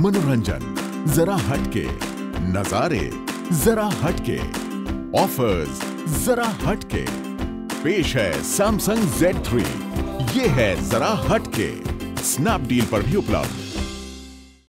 मनोरंजन, जरा हटके। नजारे, जरा हटके। ऑफर्स जरा हटके। पेश है सैमसंग Z3 ये है जरा हटके। स्नैपडील पर भी उपलब्ध।